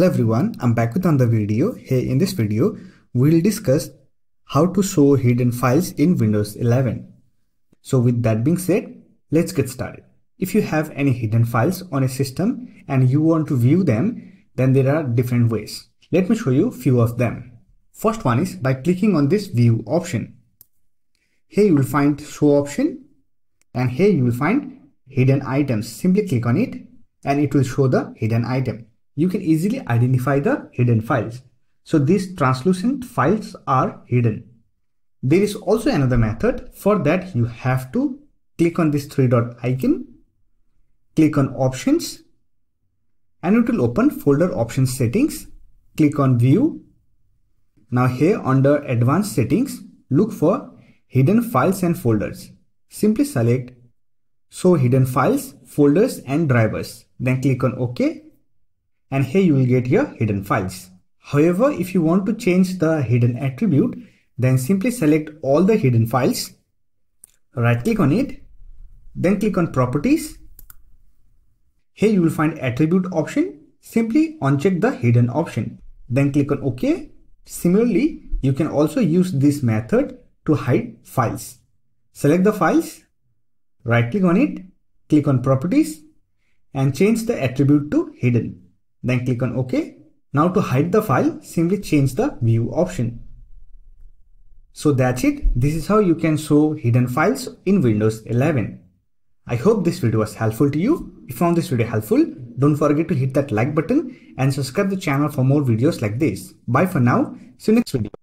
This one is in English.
Hello everyone, I'm back with another video. Here in this video, we'll discuss how to show hidden files in Windows 11. So with that being said, let's get started. If you have any hidden files on a system and you want to view them, then there are different ways. Let me show you few of them. First one is by clicking on this view option. Here you will find show option and here you will find hidden items. Simply click on it and it will show the hidden item you can easily identify the hidden files. So these translucent files are hidden. There is also another method. For that you have to click on this three dot icon, click on options and it will open folder options settings. Click on view. Now here under advanced settings, look for hidden files and folders. Simply select show hidden files, folders and drivers. Then click on OK and here you will get your hidden files. However, if you want to change the hidden attribute, then simply select all the hidden files, right click on it, then click on properties. Here you will find attribute option, simply uncheck the hidden option, then click on OK. Similarly, you can also use this method to hide files. Select the files, right click on it, click on properties and change the attribute to hidden. Then click on OK. Now to hide the file, simply change the view option. So that's it. This is how you can show hidden files in Windows 11. I hope this video was helpful to you. If you found this video helpful, don't forget to hit that like button and subscribe the channel for more videos like this. Bye for now. See you next video.